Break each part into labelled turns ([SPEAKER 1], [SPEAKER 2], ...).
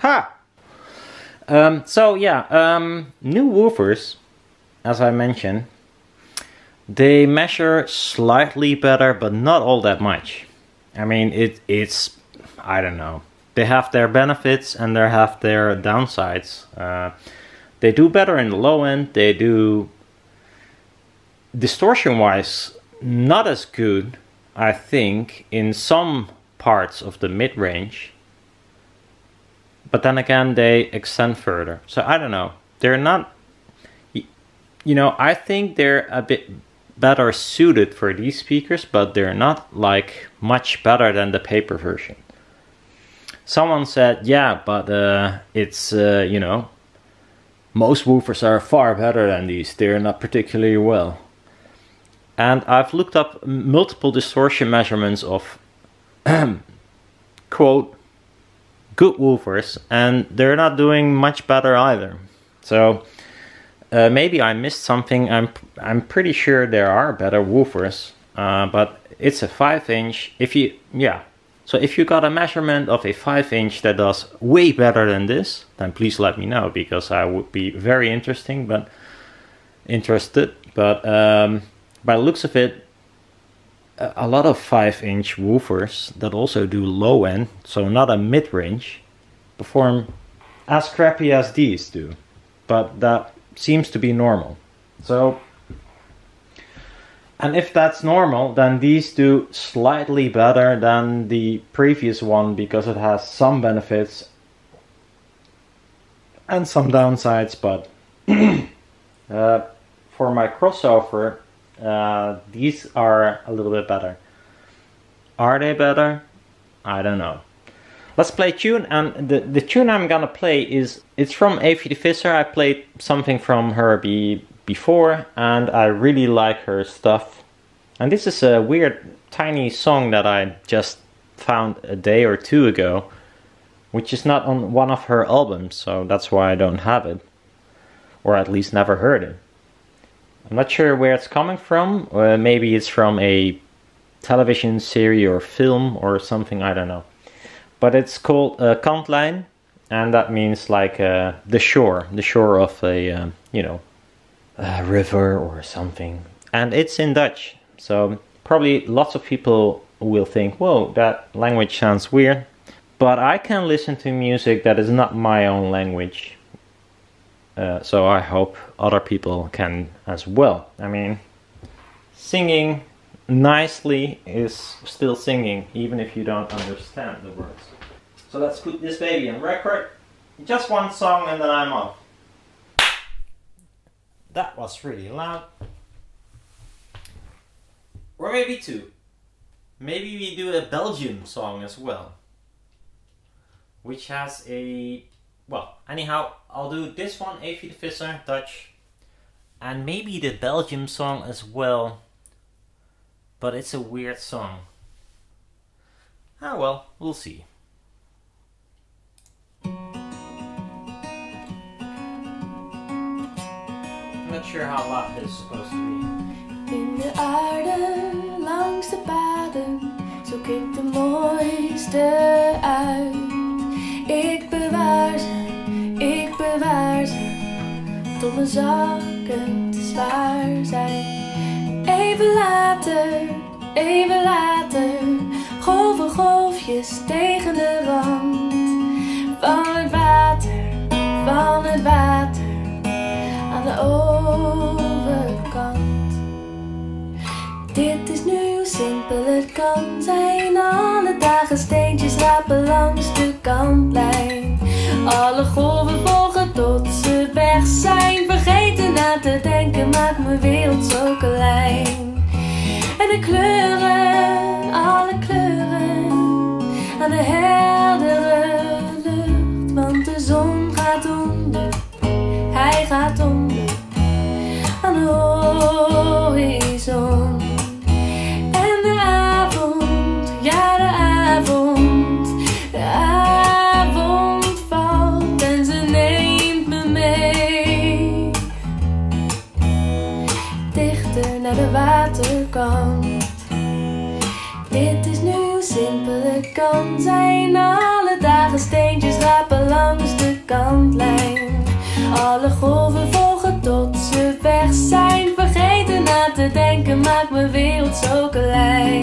[SPEAKER 1] Ha! Um, so yeah, um, new woofers, as I mentioned, they measure slightly better, but not all that much. I mean, it it's I don't know. They have their benefits and they have their downsides. Uh, they do better in the low end. They do distortion wise not as good, I think, in some parts of the mid range. But then again, they extend further. So I don't know. They're not. You know, I think they're a bit better suited for these speakers, but they're not like much better than the paper version. Someone said, yeah, but uh, it's, uh, you know, most woofers are far better than these. They're not particularly well. And I've looked up multiple distortion measurements of, quote, good woofers, and they're not doing much better either. So uh, maybe I missed something. I'm I'm pretty sure there are better woofers, uh, but it's a five inch. If you yeah, so if you got a measurement of a five inch that does way better than this, then please let me know because I would be very interesting, but interested. But um, by the looks of it, a lot of five inch woofers that also do low end, so not a mid range, perform as crappy as these do. But that seems to be normal. So, and if that's normal, then these do slightly better than the previous one because it has some benefits and some downsides. But uh, for my crossover, uh, these are a little bit better. Are they better? I don't know. Let's play tune, and the, the tune I'm gonna play is it's from de Visser. I played something from her be, before, and I really like her stuff. And this is a weird, tiny song that I just found a day or two ago, which is not on one of her albums, so that's why I don't have it, or at least never heard it. I'm not sure where it's coming from. Uh, maybe it's from a television series or film or something. I don't know but it's called uh, Kantlijn, and that means like uh, the shore, the shore of a uh, you know a river or something, and it's in Dutch. So probably lots of people will think, "Whoa, that language sounds weird," but I can listen to music that is not my own language. Uh, so I hope other people can as well. I mean, singing nicely is still singing, even if you don't understand the words. So let's put this baby on record. Just one song and then I'm off. That was really loud. Or maybe two. Maybe we do a Belgium song as well. Which has a... Well, anyhow, I'll do this one, Eefje de Visser, Dutch. And maybe the Belgium song as well. But it's a weird song. Ah well, we'll see. I'm not sure how loud this is supposed to be.
[SPEAKER 2] In de aarde, langs de paden, zoek ik de mooiste uit. Mijn zakken te zwaar zijn. Even later, even later, golven golfjes tegen de rand. Van het water, van het water, aan de overkant. Dit is nu hoe simpel het kan zijn. Alle dagen steentjes rapen langs de kantlijn. Alle golven volgen zijn. Vergeten na te denken maakt mijn wereld zo klein. En de kleuren, alle kleuren, aan de heldere het kan zijn. Alle dagen steentjes rapen langs de kantlijn. Alle golven volgen tot ze weg zijn. Vergeten na te denken maakt mijn wereld zo klein.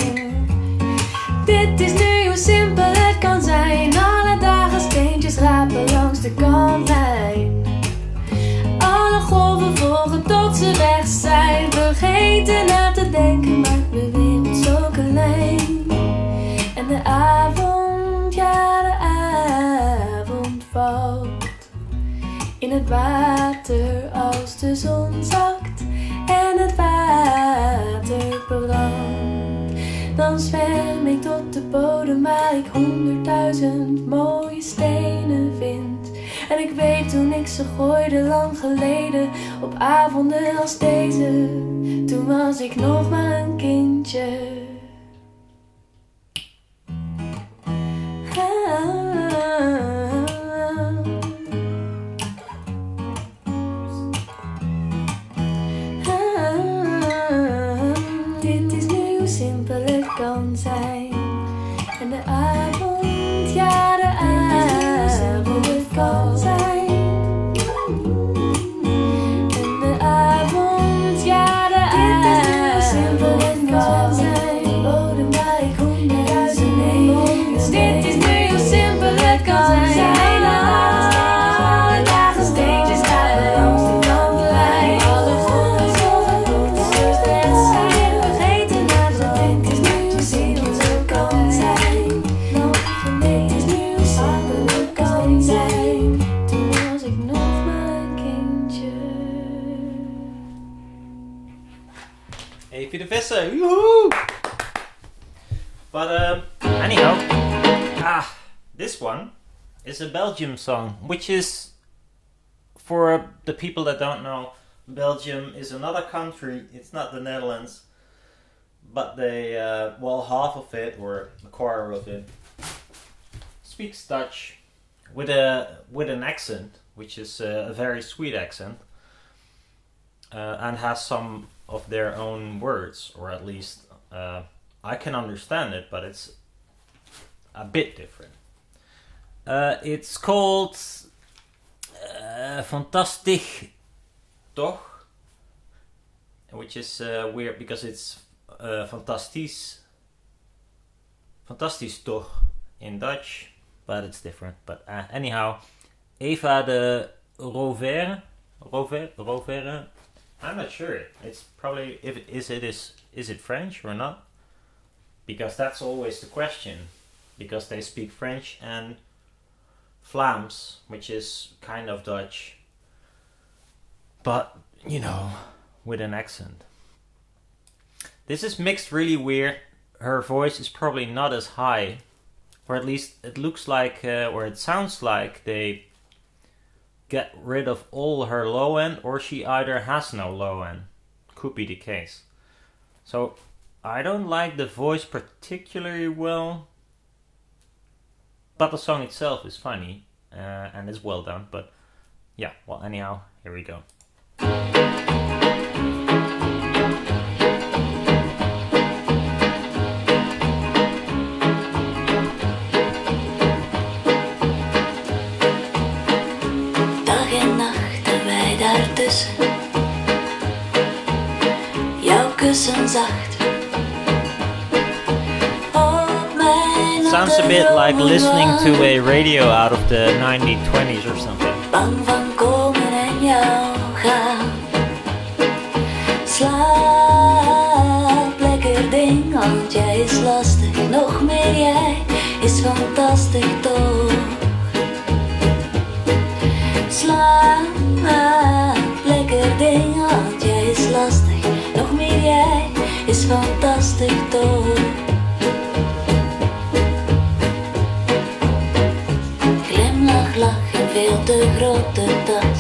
[SPEAKER 2] Dit is nu hoe simpel het kan zijn. Alle dagen steentjes rapen langs de kantlijn. Alle golven volgen tot ze weg zijn. Vergeten na te denken maakt het water als de zon zakt en het water brandt. Dan zwem ik tot de bodem waar ik honderdduizend mooie stenen vind. En ik weet toen ik ze gooide lang geleden op avonden als deze. Toen was ik nog maar een kindje. Dit het kan zijn. Eefje de
[SPEAKER 1] Visser, woohoo! But um, anyhow, ah, this one is a Belgium song, which is for the people that don't know, Belgium is another country. It's not the Netherlands, but they, uh, well, half of it or a quarter of it speaks Dutch with a with an accent, which is uh, a very sweet accent, uh, and has some of their own words, or at least uh, I can understand it, but it's a bit different. Uh, it's called uh, Fantastig Toch, which is uh, weird because it's uh, fantastisch, fantastisch toch in Dutch, but it's different. But uh, anyhow, Eva de Roovere, Roovere, Roovere. I'm not sure. It's probably if it is it is is it French or not? Because that's always the question. Because they speak French and Vlaams, which is kind of Dutch, but you know, with an accent. This is mixed really weird. Her voice is probably not as high, or at least it looks like, uh, or it sounds like they get rid of all her low end, or she either has no low end. Could be the case. So I don't like the voice particularly well, but the song itself is funny uh, and is well done. But yeah, well, anyhow, here we go.
[SPEAKER 3] Kussen zacht.
[SPEAKER 1] Sounds a bit like listening to a radio out of the 1920s or something.
[SPEAKER 3] Bang van komen en jou gaan. Slaap lekker ding, want jij is lastig. Nog meer jij is fantastisch toch. Slaap is fantastisch toch. Glimlach, lach en veel te grote tas.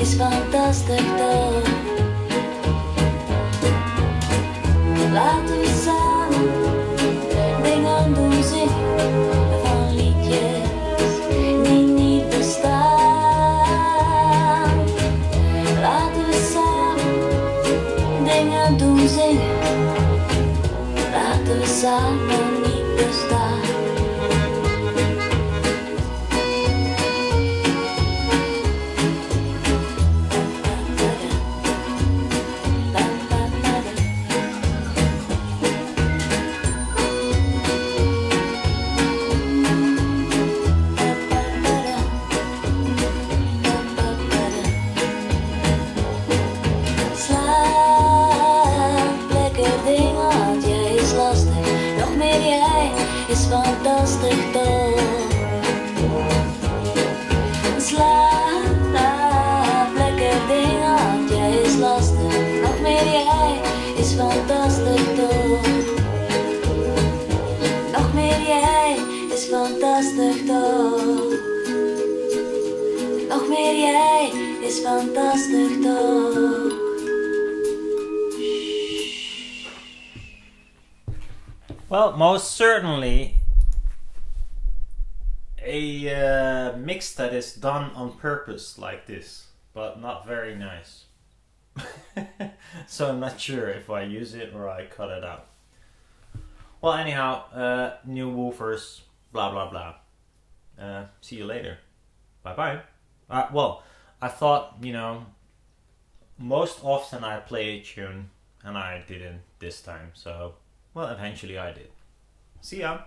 [SPEAKER 3] Is fantastisch toch. Laten we samen dingen doen zingen van liedjes die niet bestaan. Laten we samen dingen doen zingen. Laten we samen niet bestaan. Is fantastisch toch. Nog meer jij is fantastisch toch.
[SPEAKER 1] Well, most certainly a uh, mix that is done on purpose like this, but not very nice. so I'm not sure if I use it or I cut it out. Well, anyhow, uh, new woofers, blah blah blah. Uh, see you later. Bye bye. Uh, well, I thought, you know, most often I play a tune, and I didn't this time, so well, eventually I did. See ya.